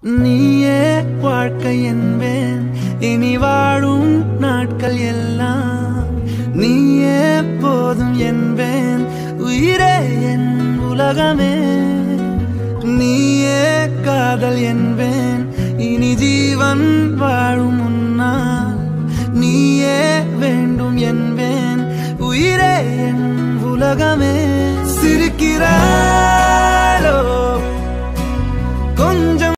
நீயே வாழ்க்கை என்பேன். இனி வாழும் நாட்கள் எல்லாம் நீயே போதும் என்பேன். உயிரே என் உலகமே. நீயே காதல் என்பேன். இனி ஜீவன் வாழும் முன்னால் நீயே வேண்டும் என்பேன். உயிரே என் உலகமே. சிரிக்கிறாய்